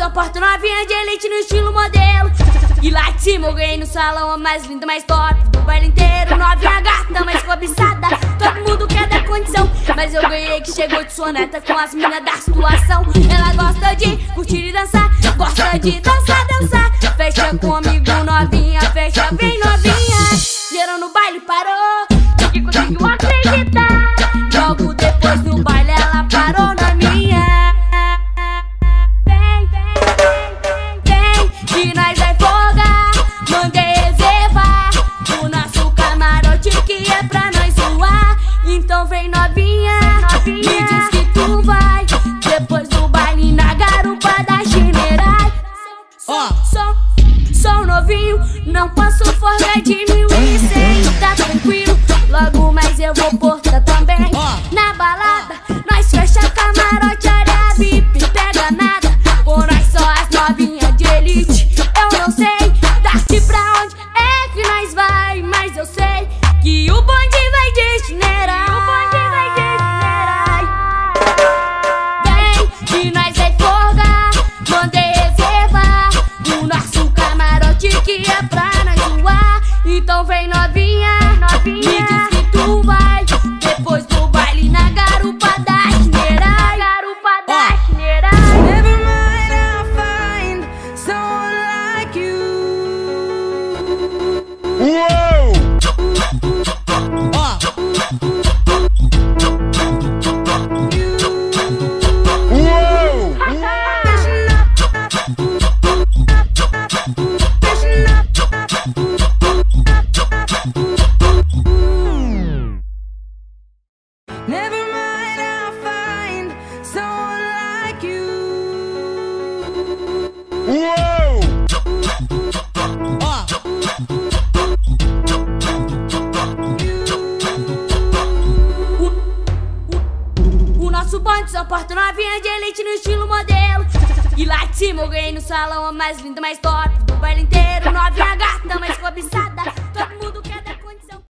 só porta novinha de elite no estilo modelo. E lá de cima eu ganhei no salão a mais linda, mais top do baile inteiro. Novinha gata, mais cobiçada. Todo mundo quer dar condição. Mas eu ganhei que chegou de soneta com as minas da situação. Ela gosta de curtir e dançar, gosta de dançar, dançar. Fecha comigo, novinha, fecha bem não posso folgar de mil e cem. Tá tranquilo, logo mais eu vou portar também. Na balada, nós fecha camarote, área VIP, pega nada. Por nós só as novinhas de elite. Eu que é pra nós zoar. Então vem novinha, me diz que tu vai. Depois do baile na garupa da general. Garupa da general. Never mind, I'll find someone like you. Uou! Só porta novinha de elite no estilo modelo. E lá de cima eu ganhei no salão a mais linda, mais top do baile inteiro. Novinha gata, mais cobiçada.